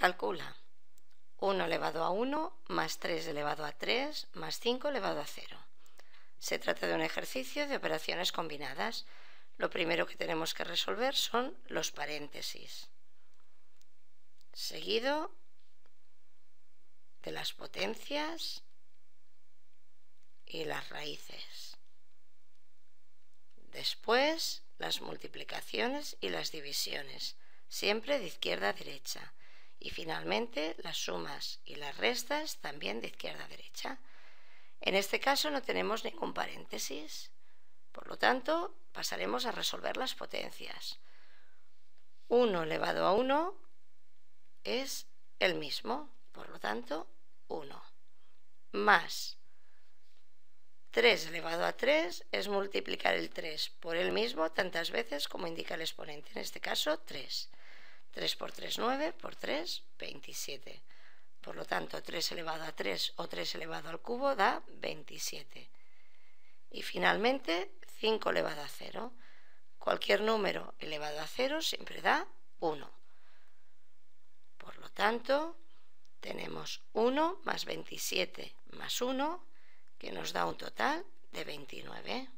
Calcula 1 elevado a 1 más 3 elevado a 3 más 5 elevado a 0. Se trata de un ejercicio de operaciones combinadas. Lo primero que tenemos que resolver son los paréntesis. Seguido de las potencias y las raíces. Después las multiplicaciones y las divisiones, siempre de izquierda a derecha. Y finalmente las sumas y las restas también de izquierda a derecha. En este caso no tenemos ningún paréntesis. Por lo tanto, pasaremos a resolver las potencias. 1 elevado a 1 es el mismo, por lo tanto, 1. Más 3 elevado a 3 es multiplicar el 3 por el mismo tantas veces como indica el exponente, en este caso 3. 3 por 3, 9, por 3, 27. Por lo tanto, 3 elevado a 3 o 3 elevado al cubo da 27. Y finalmente, 5 elevado a 0. Cualquier número elevado a 0 siempre da 1. Por lo tanto, tenemos 1 más 27 más 1 que nos da un total de 29.